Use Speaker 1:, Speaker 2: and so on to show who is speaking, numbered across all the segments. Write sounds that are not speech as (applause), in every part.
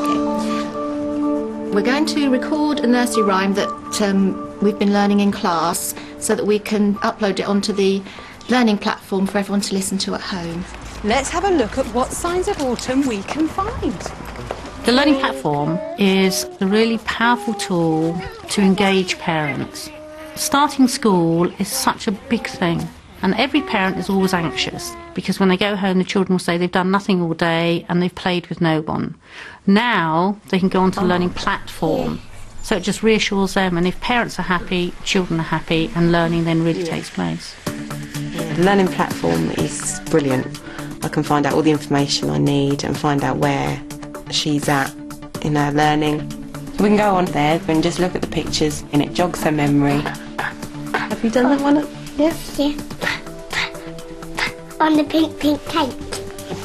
Speaker 1: We're going to record a nursery rhyme that um, we've been learning in class so that we can upload it onto the learning platform for everyone to listen to at home.
Speaker 2: Let's have a look at what signs of autumn we can find.
Speaker 3: The learning platform is a really powerful tool to engage parents. Starting school is such a big thing, and every parent is always anxious because when they go home, the children will say they've done nothing all day and they've played with no one. Now they can go onto the learning platform, so it just reassures them, and if parents are happy, children are happy, and learning then really takes place.
Speaker 4: The learning platform is brilliant. I can find out all the information I need and find out where she's at in her learning. We can go on there and just look at the pictures and it jogs her memory. Have you done that one? Yeah?
Speaker 5: Yeah. On the pink, pink cake.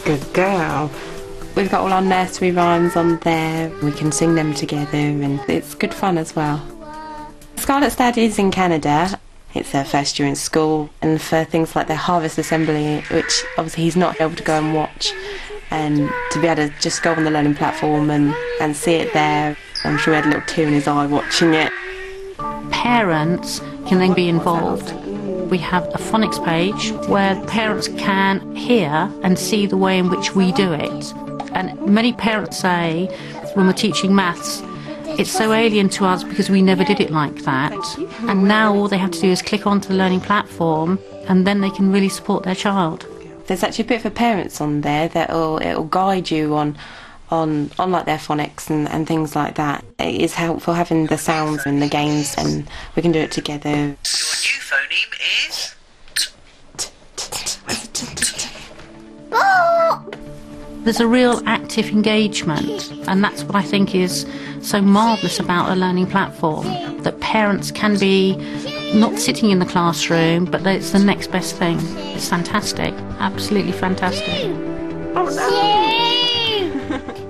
Speaker 4: Good girl. We've got all our nursery rhymes on there. We can sing them together and it's good fun as well. Scarlett's dad is in Canada. It's their first year in school and for things like their harvest assembly, which obviously he's not able to go and watch, and to be able to just go on the learning platform and, and see it there. I'm sure he had a little tear in his eye watching it.
Speaker 3: Parents can then be involved. We have a phonics page where parents can hear and see the way in which we do it. And many parents say when we're teaching maths, it's so alien to us because we never did it like that. And now all they have to do is click onto the learning platform and then they can really support their child.
Speaker 4: There's actually a bit for parents on there that'll it'll guide you on on on like their phonics and, and things like that. It is helpful having the sounds and the games and we can do it together.
Speaker 6: Your new phoneme is.
Speaker 3: There's a real active engagement, and that's what I think is so marvellous about a learning platform that parents can be not sitting in the classroom, but that it's the next best thing. It's fantastic, absolutely fantastic.
Speaker 5: Oh, no. (laughs)